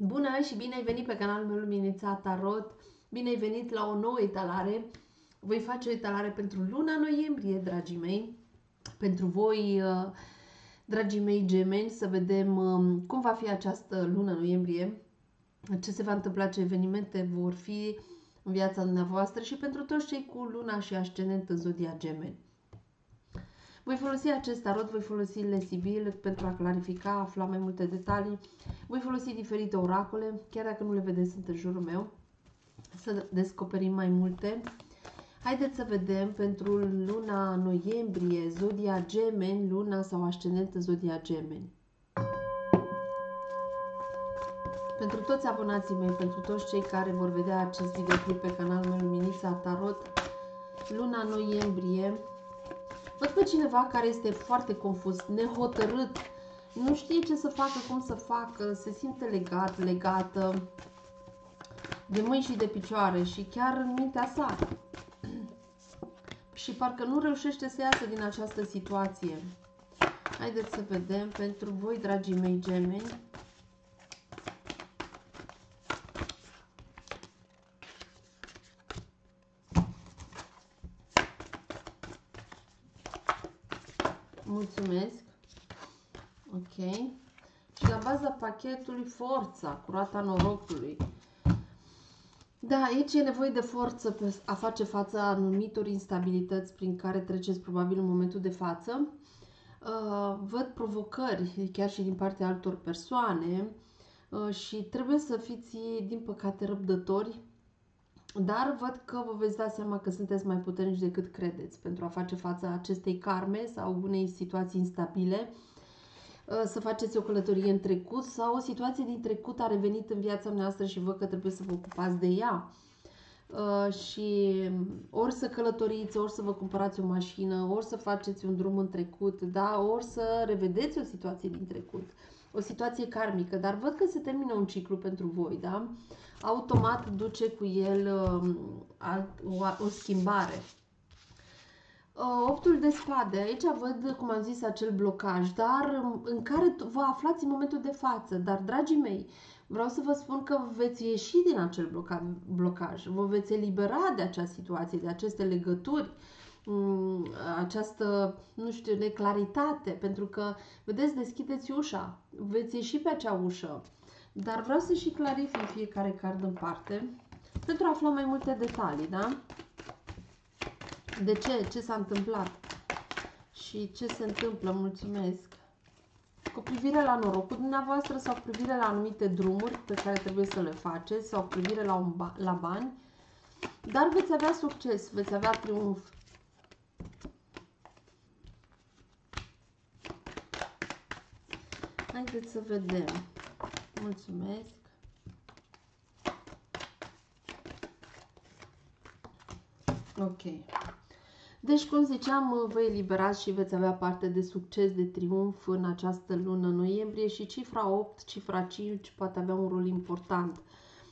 Bună și bine ai venit pe canalul meu Luminița Tarot. Bine ai venit la o nouă etalare. Voi face o etalare pentru luna noiembrie, dragii mei. Pentru voi, uh, dragii mei gemeni, să vedem um, cum va fi această lună noiembrie, ce se va întâmpla, ce evenimente vor fi în viața dumneavoastră și pentru toți cei cu luna și ascendent în zodia gemeni. Voi folosi acest tarot, voi folosi lesibil pentru a clarifica, afla mai multe detalii. Voi folosi diferite oracole, chiar dacă nu le vedeți, sunt în jurul meu, să descoperim mai multe. Haideți să vedem pentru luna noiembrie, zodia gemeni, luna sau ascendentă zodia gemeni. Pentru toți abonații mei, pentru toți cei care vor vedea acest videoclip pe canalul meu Luminița Tarot, luna noiembrie Văd pe cineva care este foarte confuz, nehotărât, nu știe ce să facă, cum să facă, se simte legat, legată de mâini și de picioare și chiar în mintea sa. și parcă nu reușește să iasă din această situație. Haideți să vedem pentru voi, dragii mei gemeni, Mulțumesc. Ok. Și la baza pachetului forța, curata norocului. Da, aici e nevoie de forță pe a face față anumitor instabilități prin care treceți probabil în momentul de față. Uh, văd provocări chiar și din partea altor persoane uh, și trebuie să fiți, din păcate, răbdători dar văd că vă veți da seama că sunteți mai puternici decât credeți pentru a face față acestei karme sau unei situații instabile, uh, să faceți o călătorie în trecut sau o situație din trecut a revenit în viața noastră și văd că trebuie să vă ocupați de ea. Uh, și ori să călătoriți, ori să vă cumpărați o mașină, ori să faceți un drum în trecut, da? ori să revedeți o situație din trecut, o situație karmică, dar văd că se termină un ciclu pentru voi, da? Automat duce cu el uh, o, o schimbare. Uh, optul de spade, aici văd, cum am zis, acel blocaj, dar în care vă aflați în momentul de față. Dar, dragii mei, vreau să vă spun că veți ieși din acel blocaj, vă veți elibera de acea situație, de aceste legături, um, această, nu știu, neclaritate, pentru că, vedeți, deschideți ușa, veți ieși pe acea ușă dar vreau să și clarific fiecare card în parte pentru a afla mai multe detalii, da? De ce? Ce s-a întâmplat? Și ce se întâmplă? Mulțumesc! Cu privire la norocul dumneavoastră sau cu privire la anumite drumuri pe care trebuie să le faceți sau cu privire la, un ba la bani, dar veți avea succes, veți avea triumf. Haideți să vedem. Mulțumesc! Ok. Deci, cum ziceam, vă eliberați și veți avea parte de succes, de triumf în această lună noiembrie și cifra 8, cifra 5 poate avea un rol important.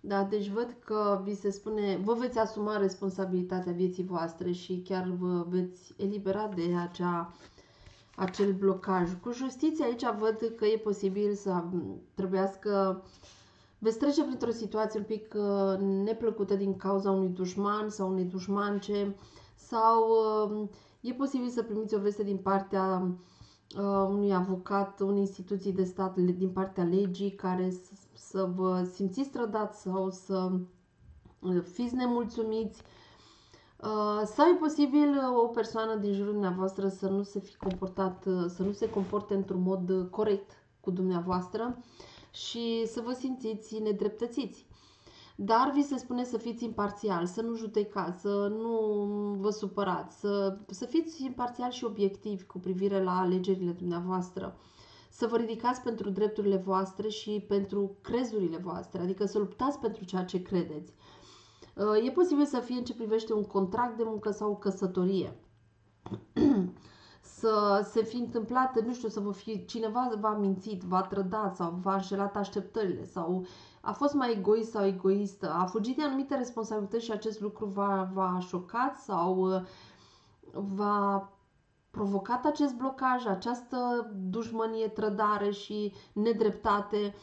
Da, deci văd că vi se spune, vă veți asuma responsabilitatea vieții voastre și chiar vă veți elibera de acea acel blocaj. Cu justiția aici văd că e posibil să trebuiască veți trece printr-o situație un pic uh, neplăcută din cauza unui dușman sau unei dușmance sau uh, e posibil să primiți o veste din partea uh, unui avocat, unei instituții de stat, din partea legii care să vă simțiți trădați sau să fiți nemulțumiți Uh, sau e posibil uh, o persoană din jurul dumneavoastră să nu se fi comportat, uh, să nu se comporte într-un mod corect cu dumneavoastră și să vă simțiți nedreptățiți. Dar vi se spune să fiți imparțial, să nu judecați, să nu vă supărați, să, să fiți imparțial și obiectivi cu privire la alegerile dumneavoastră. Să vă ridicați pentru drepturile voastre și pentru crezurile voastre, adică să luptați pentru ceea ce credeți. Uh, e posibil să fie în ce privește un contract de muncă sau o căsătorie. să se fi întâmplat, nu știu, să vă fi, cineva v-a mințit, v-a trădat sau v-a înșelat așteptările sau a fost mai egoist sau egoistă, a fugit de anumite responsabilități și acest lucru v-a, șocat sau uh, v-a provocat acest blocaj, această dușmănie, trădare și nedreptate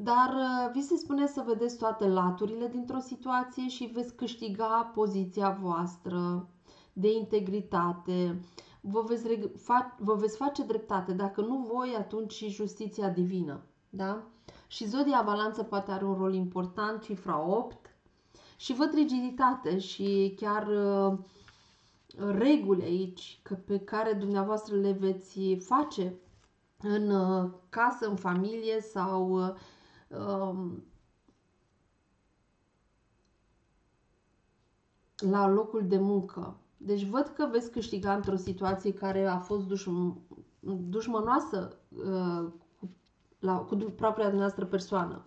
dar uh, vi se spune să vedeți toate laturile dintr-o situație și veți câștiga poziția voastră de integritate, vă veți, fa- vă veți face dreptate. Dacă nu voi, atunci și justiția divină. Da? Și zodia balanță poate are un rol important, cifra 8, și văd rigiditate și chiar uh, reguli aici că pe care dumneavoastră le veți face în uh, casă, în familie sau uh, um, la locul de muncă. Deci văd că veți câștiga într-o situație care a fost dușm- dușmănoasă uh, cu, la, cu propria dumneavoastră persoană.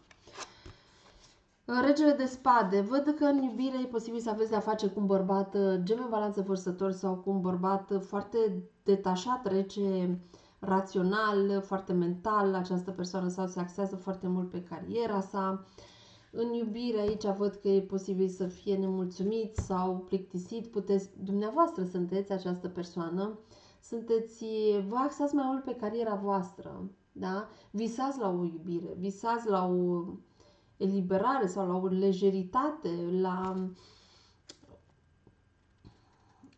Regele de spade. Văd că în iubire e posibil să aveți de-a face cu un bărbat uh, gem în balanță vărsător sau cu un bărbat foarte detașat, rece, rațional, foarte mental. Această persoană sau se axează foarte mult pe cariera sa. În iubire aici văd că e posibil să fie nemulțumit sau plictisit. Puteți, dumneavoastră sunteți această persoană, sunteți, vă axați mai mult pe cariera voastră, da? Visați la o iubire, visați la o eliberare sau la o lejeritate, la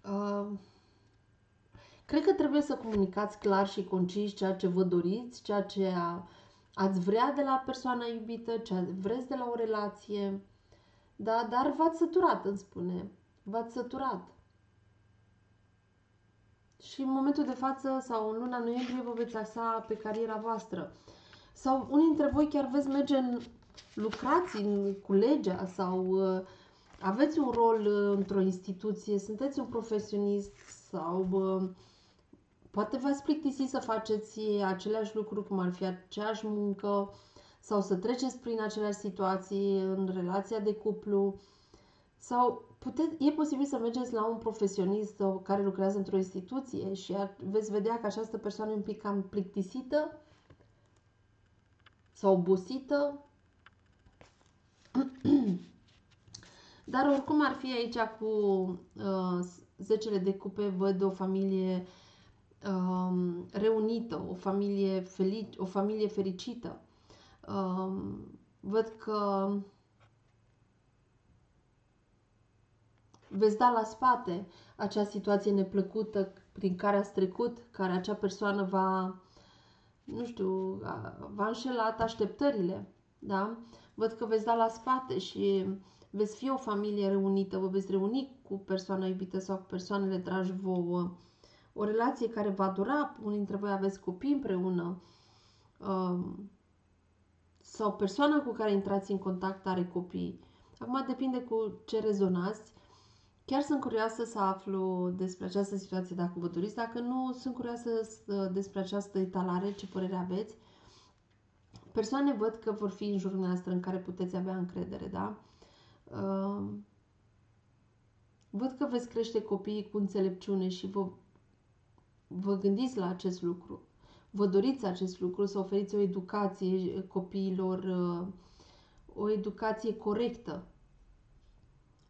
uh, cred că trebuie să comunicați clar și concis ceea ce vă doriți, ceea ce a, ați vrea de la persoana iubită, ce vreți de la o relație, da? dar v-ați săturat, îmi spune. V-ați săturat. Și în momentul de față sau în luna noiembrie vă veți axa pe cariera voastră. Sau unii dintre voi chiar veți merge în lucrați în, cu legea sau uh, aveți un rol uh, într-o instituție, sunteți un profesionist sau uh, poate v-ați plictisit să faceți aceleași lucruri cum ar fi aceeași muncă sau să treceți prin aceleași situații în relația de cuplu sau puteți, e posibil să mergeți la un profesionist care lucrează într-o instituție și veți vedea că această persoană e un pic cam plictisită sau obosită. Dar oricum ar fi aici cu uh, zecele de cupe, văd o familie uh, reunită, o familie, felic, o familie fericită. Uh, văd că veți da la spate acea situație neplăcută prin care ați trecut, care acea persoană va, nu știu, va înșelat așteptările, da? văd că veți da la spate și veți fi o familie reunită, vă veți reuni cu persoana iubită sau cu persoanele dragi vouă, o relație care va dura, unii dintre voi aveți copii împreună, um, sau persoana cu care intrați în contact are copii. Acum depinde cu ce rezonați. Chiar sunt curioasă să aflu despre această situație dacă vă doriți. Dacă nu, sunt curioasă despre această etalare, ce părere aveți. Persoane văd că vor fi în jurul noastră în care puteți avea încredere, da? Uh, văd că veți crește copiii cu înțelepciune și vă, vă gândiți la acest lucru. Vă doriți acest lucru, să oferiți o educație copiilor, uh, o educație corectă.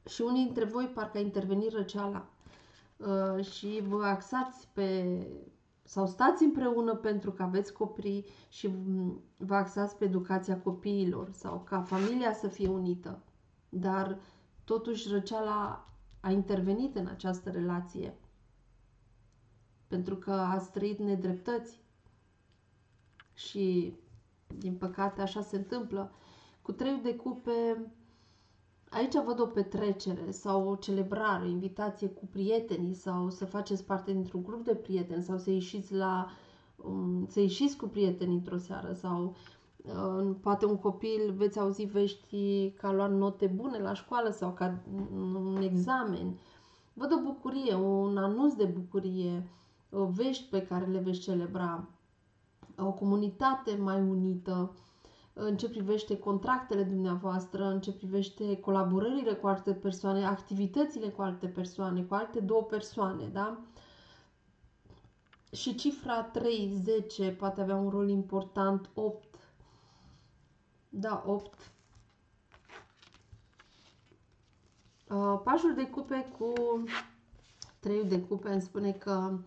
Și unii dintre voi parcă a intervenit răceala uh, și vă axați pe sau stați împreună pentru că aveți copii și vă axați pe educația copiilor sau ca familia să fie unită. Dar totuși răceala a intervenit în această relație pentru că ați trăit nedreptăți și din păcate așa se întâmplă. Cu trei de cupe Aici văd o petrecere sau o celebrare, o invitație cu prietenii sau să faceți parte dintr-un grup de prieteni sau să ieșiți la um, să ieșiți cu prietenii într-o seară sau uh, poate un copil veți auzi vești că a luat note bune la școală sau ca un examen. Văd o bucurie, un anunț de bucurie, o vești pe care le veți celebra, o comunitate mai unită, în ce privește contractele dumneavoastră, în ce privește colaborările cu alte persoane, activitățile cu alte persoane, cu alte două persoane, da? Și cifra 3, 10 poate avea un rol important, 8, da, 8. Uh, pașul de cupe cu 3 de cupe îmi spune că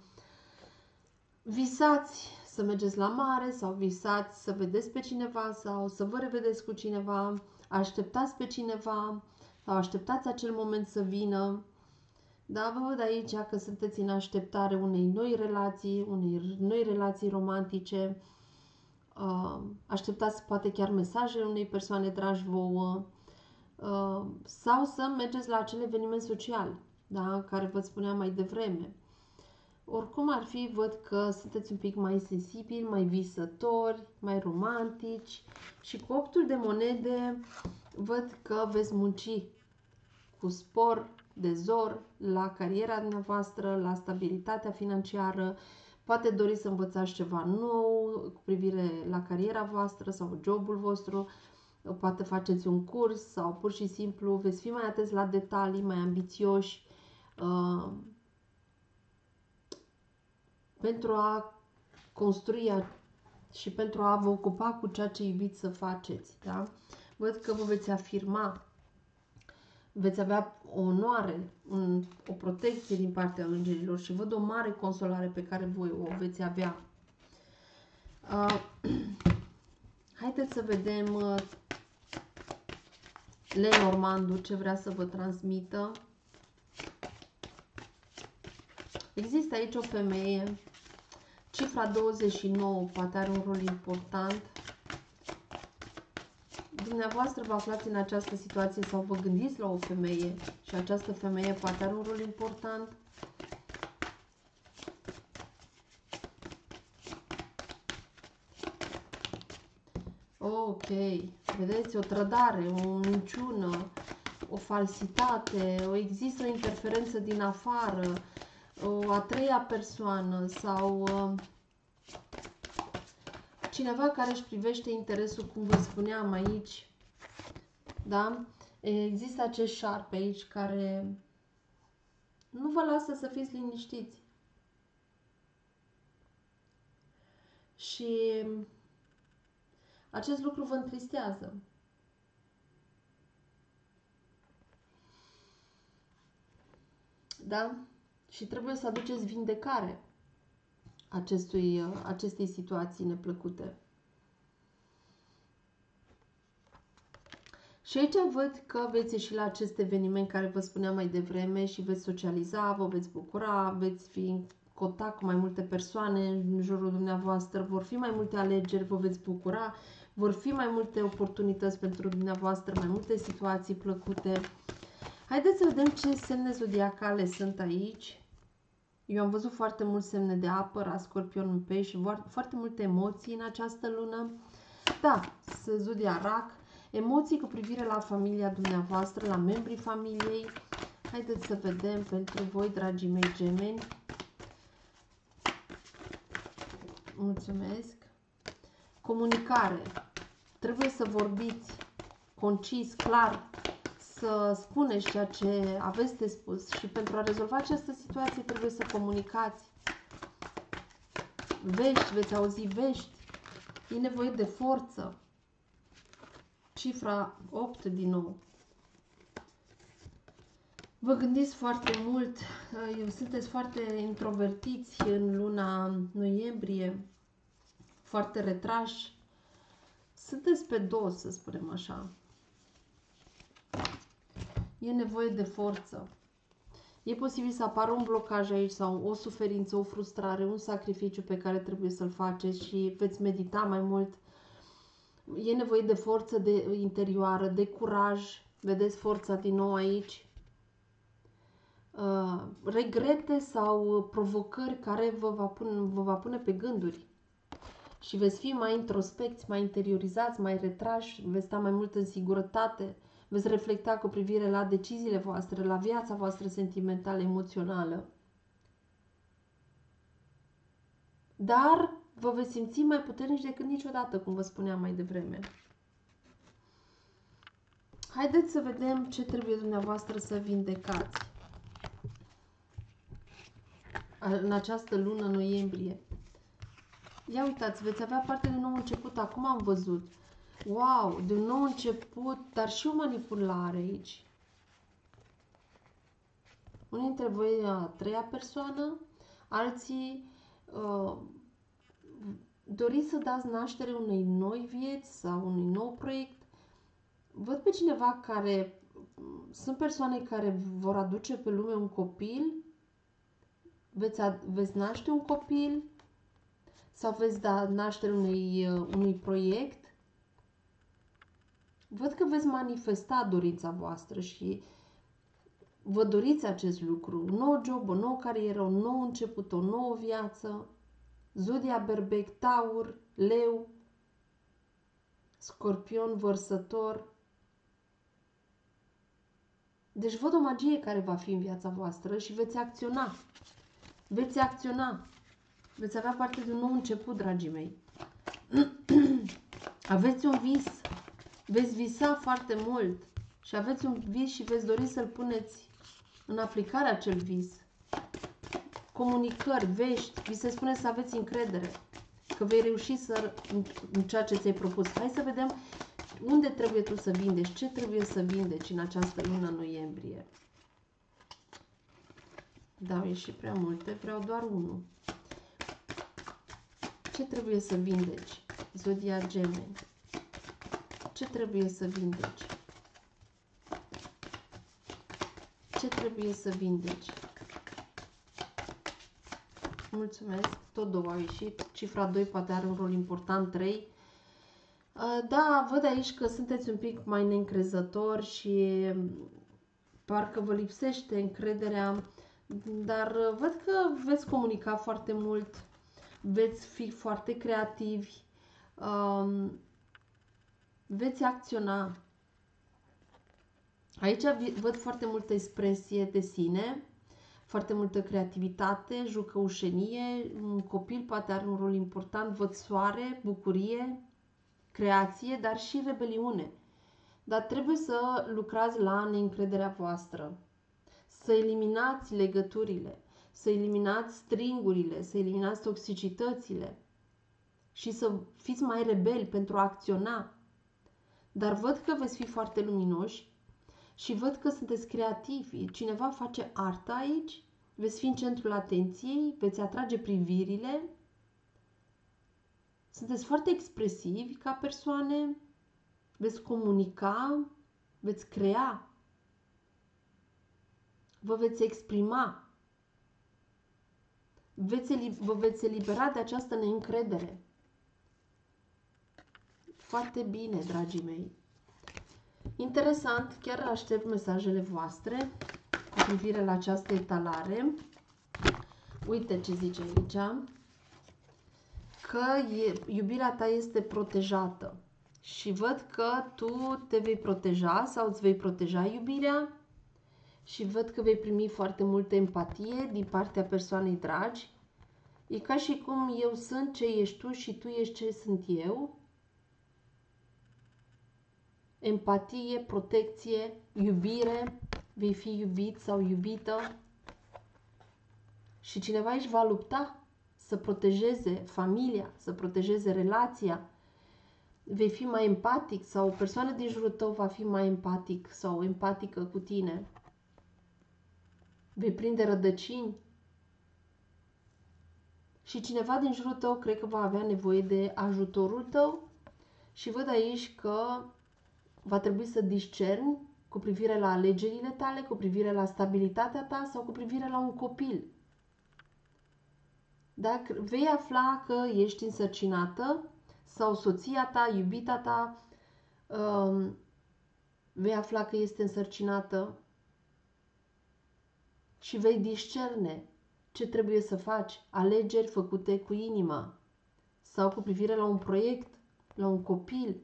visați să mergeți la mare sau visați să vedeți pe cineva sau să vă revedeți cu cineva, așteptați pe cineva sau așteptați acel moment să vină. Da, vă văd aici că sunteți în așteptare unei noi relații, unei noi relații romantice. Uh, așteptați poate chiar mesajele unei persoane dragi vouă uh, sau să mergeți la acel eveniment social, da, care vă spuneam mai devreme. Oricum ar fi, văd că sunteți un pic mai sensibili, mai visători, mai romantici și cu optul de monede văd că veți munci cu spor, de zor la cariera dumneavoastră, la stabilitatea financiară, poate doriți să învățați ceva nou cu privire la cariera voastră sau jobul vostru, poate faceți un curs sau pur și simplu veți fi mai atenți la detalii, mai ambițioși, uh, pentru a construi și pentru a vă ocupa cu ceea ce iubiți să faceți. Da? Văd că vă veți afirma, veți avea o onoare, un, o protecție din partea îngerilor și văd o mare consolare pe care voi o veți avea. Uh, haideți să vedem uh, Lenormandu ce vrea să vă transmită. Există aici o femeie Cifra 29 poate are un rol important. Dumneavoastră vă aflați în această situație sau vă gândiți la o femeie și această femeie poate are un rol important. Ok, vedeți, o trădare, o minciună, o falsitate, o există o interferență din afară, o a treia persoană sau uh, cineva care își privește interesul, cum vă spuneam aici, da? Există acest șarpe aici care nu vă lasă să fiți liniștiți. Și acest lucru vă întristează. Da? Și trebuie să aduceți vindecare acestui, acestei situații neplăcute. Și aici văd că veți ieși la acest eveniment care vă spuneam mai devreme și veți socializa, vă veți bucura, veți fi în contact cu mai multe persoane în jurul dumneavoastră, vor fi mai multe alegeri, vă veți bucura, vor fi mai multe oportunități pentru dumneavoastră, mai multe situații plăcute. Haideți să vedem ce semne zodiacale sunt aici. Eu am văzut foarte mult semne de apă, la scorpion în pești și foarte multe emoții în această lună. Da, zodia rac, emoții cu privire la familia dumneavoastră, la membrii familiei. Haideți să vedem pentru voi, dragii mei gemeni. Mulțumesc. Comunicare. Trebuie să vorbiți concis, clar, să spuneți ceea ce aveți de spus și pentru a rezolva această situație trebuie să comunicați. Vești, veți auzi vești. E nevoie de forță. Cifra 8 din nou. Vă gândiți foarte mult, sunteți foarte introvertiți în luna noiembrie, foarte retrași. Sunteți pe dos, să spunem așa. E nevoie de forță. E posibil să apară un blocaj aici sau o suferință, o frustrare, un sacrificiu pe care trebuie să-l faceți și veți medita mai mult. E nevoie de forță de interioară, de curaj. Vedeți forța din nou aici? Uh, regrete sau provocări care vă va, pune, vă va pune pe gânduri. Și veți fi mai introspecți, mai interiorizați, mai retrași, veți sta mai mult în sigurătate veți reflecta cu privire la deciziile voastre, la viața voastră sentimentală, emoțională. Dar vă veți simți mai puternici decât niciodată, cum vă spuneam mai devreme. Haideți să vedem ce trebuie dumneavoastră să vindecați în această lună noiembrie. Ia uitați, veți avea parte de nou început. Acum am văzut. Wow, de un nou început, dar și o manipulare aici. Unii dintre voi a treia persoană, alții uh, doriți să dați naștere unei noi vieți sau unui nou proiect. Văd pe cineva care sunt persoane care vor aduce pe lume un copil, veți, veți naște un copil sau veți da naștere unui, uh, unui proiect. Văd că veți manifesta dorința voastră și vă doriți acest lucru. Un nou job, o nouă carieră, un nou început, o nouă viață. Zodia berbec, taur, leu, scorpion, vărsător, deci văd o magie care va fi în viața voastră și veți acționa. Veți acționa. Veți avea parte de un nou început, dragii mei. aveți un vis. Veți visa foarte mult. Și aveți un vis și veți dori să-l puneți în aplicare acel vis. Comunicări, vești, vi se spune să aveți încredere că vei reuși să în ceea ce ți-ai propus. Hai să vedem unde trebuie tu să vindeci? Ce trebuie să vindeci în această lună noiembrie? Da, e și prea multe, vreau doar unul. Ce trebuie să vindeci? Zodia Gemeni. Ce trebuie să vindeci? Ce trebuie să vindeci? Mulțumesc. Tot două au ieșit. Cifra 2 poate are un rol important. 3. Uh, da, văd aici că sunteți un pic mai neîncrezători și parcă vă lipsește încrederea, dar uh, văd că veți comunica foarte mult, veți fi foarte creativi, um, veți acționa. Aici văd foarte multă expresie de sine, foarte multă creativitate, jucăușenie, un copil poate are un rol important, văd soare, bucurie, creație, dar și rebeliune. Dar trebuie să lucrați la neîncrederea voastră, să eliminați legăturile, să eliminați stringurile, să eliminați toxicitățile și să fiți mai rebeli pentru a acționa. Dar văd că veți fi foarte luminoși și văd că sunteți creativi. Cineva face artă aici, veți fi în centrul atenției, veți atrage privirile? Sunteți foarte expresivi ca persoane, veți comunica, veți crea, vă veți exprima, veți, vă veți elibera de această neîncredere. Foarte bine, dragii mei. Interesant, chiar aștept mesajele voastre cu privire la această etalare. Uite ce zice aici că iubirea ta este protejată și văd că tu te vei proteja sau îți vei proteja iubirea și văd că vei primi foarte multă empatie din partea persoanei dragi. E ca și cum eu sunt ce ești tu și tu ești ce sunt eu. Empatie, protecție, iubire, vei fi iubit sau iubită. Și cineva își va lupta să protejeze familia, să protejeze relația, vei fi mai empatic sau o persoană din jurul tău va fi mai empatic sau empatică cu tine. Vei prinde rădăcini și cineva din jurul tău cred că va avea nevoie de ajutorul tău și văd aici că va trebui să discerni cu privire la alegerile tale, cu privire la stabilitatea ta sau cu privire la un copil dacă vei afla că ești însărcinată sau soția ta, iubita ta, um, vei afla că este însărcinată și vei discerne ce trebuie să faci, alegeri făcute cu inima sau cu privire la un proiect, la un copil.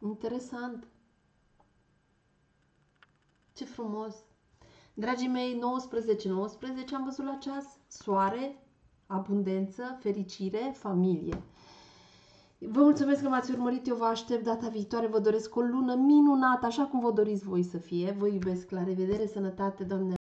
Interesant. Ce frumos! Dragii mei, 19, 19 am văzut la ceas, soare, abundență, fericire, familie. Vă mulțumesc că m-ați urmărit, eu vă aștept data viitoare, vă doresc o lună minunată, așa cum vă doriți voi să fie. Vă iubesc, la revedere, sănătate, Doamne!